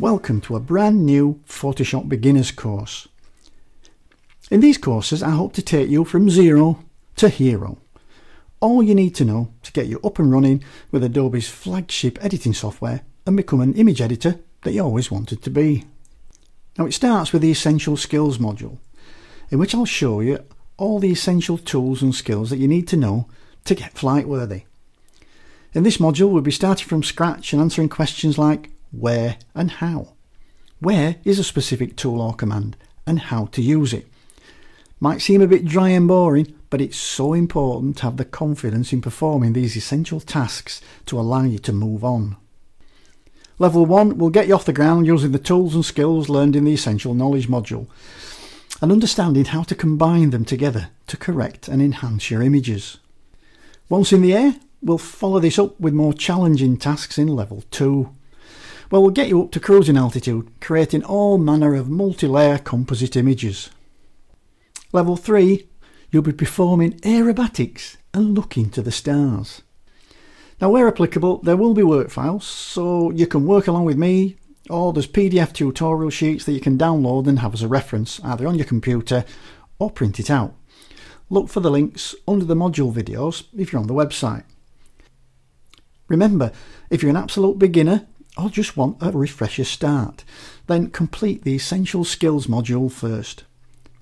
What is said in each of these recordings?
Welcome to a brand new Photoshop Beginners course. In these courses I hope to take you from zero to hero. All you need to know to get you up and running with Adobe's flagship editing software and become an image editor that you always wanted to be. Now it starts with the Essential Skills module, in which I'll show you all the essential tools and skills that you need to know to get flight worthy. In this module we'll be starting from scratch and answering questions like where and how. Where is a specific tool or command and how to use it. Might seem a bit dry and boring, but it's so important to have the confidence in performing these essential tasks to allow you to move on. Level 1 will get you off the ground using the tools and skills learned in the Essential Knowledge module and understanding how to combine them together to correct and enhance your images. Once in the air, we'll follow this up with more challenging tasks in Level 2. Well, we'll get you up to cruising altitude, creating all manner of multi-layer composite images. Level 3, you'll be performing aerobatics and looking to the stars. Now where applicable, there will be work files, so you can work along with me, or there's PDF tutorial sheets that you can download and have as a reference, either on your computer or print it out. Look for the links under the module videos if you're on the website. Remember, if you're an absolute beginner, or just want a refresher start, then complete the Essential Skills module first.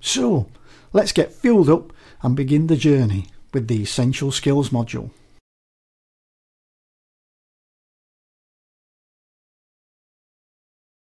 So, let's get fueled up and begin the journey with the Essential Skills module.